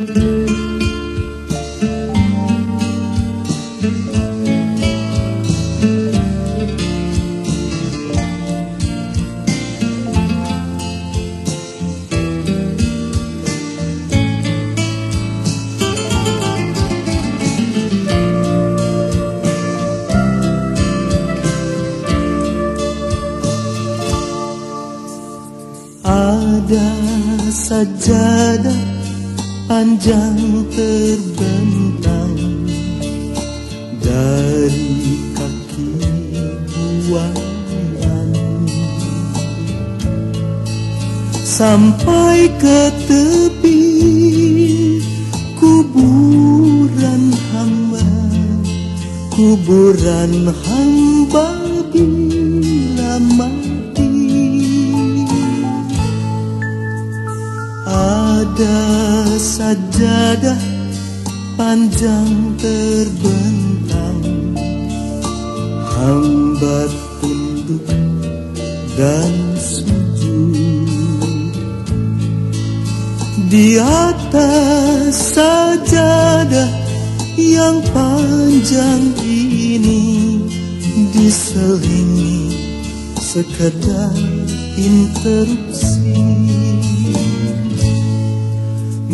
Ada sajadah panjang terbentang dari kaki buayan sampai ke tepi kuburan hamba kuburan hamba bila mati. Ada sajadah panjang terbentang. Hamba tunduk dan sujud. Di atas sajadah yang panjang ini diselingi sekedar interupsi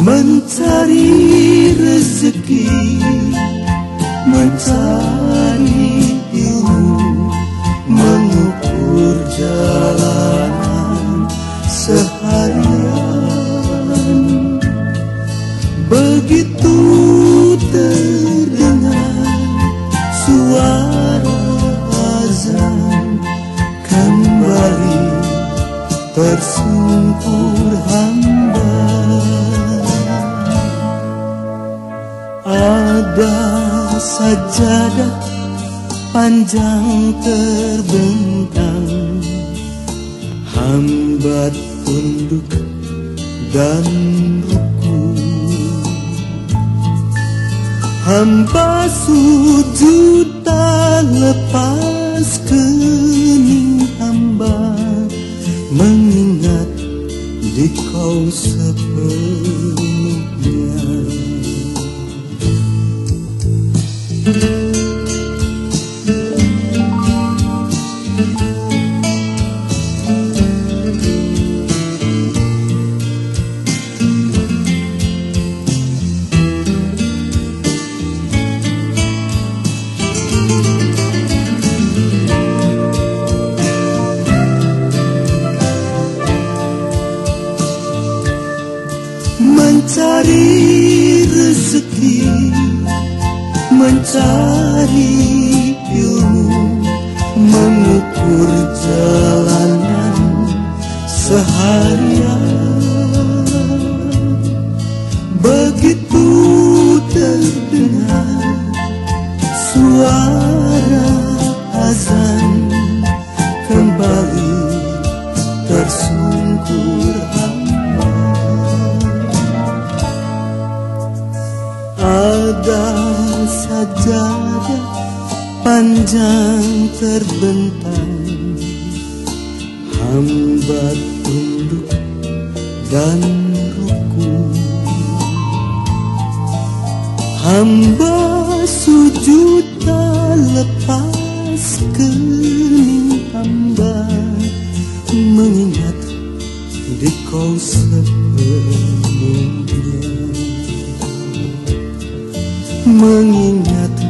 mencari rezeki mencari ilmu mengukur jalanan seharian. Begitu terdengar suara azan kembali tersungkur hamba ada sajadah panjang terbentang. Hamba tunduk dan ruku hamba sujud tak lepas kening. Hamba mengingat di kau sepenuhnya mencari rezeki mencari ilmu mengukur ada sajadah panjang terbentang. Hamba tunduk dan ruku hamba sujud tak lepas kening hamba mengingat di kau sepenuhnya mengingat